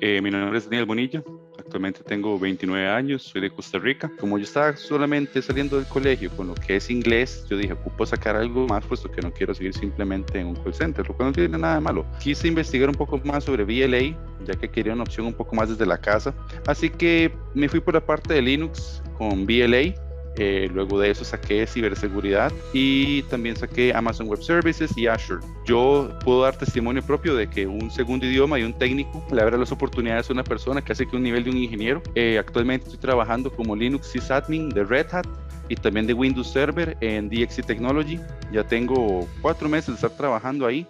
Eh, mi nombre es Daniel Bonilla, actualmente tengo 29 años, soy de Costa Rica. Como yo estaba solamente saliendo del colegio con lo que es inglés, yo dije, ocupo sacar algo más puesto que no quiero seguir simplemente en un call center, lo cual no tiene nada de malo. Quise investigar un poco más sobre VLA, ya que quería una opción un poco más desde la casa. Así que me fui por la parte de Linux con VLA eh, luego de eso saqué ciberseguridad y también saqué Amazon Web Services y Azure. Yo puedo dar testimonio propio de que un segundo idioma y un técnico le abre las oportunidades a una persona hace que un nivel de un ingeniero. Eh, actualmente estoy trabajando como Linux sysadmin de Red Hat y también de Windows Server en DXC Technology. Ya tengo cuatro meses de estar trabajando ahí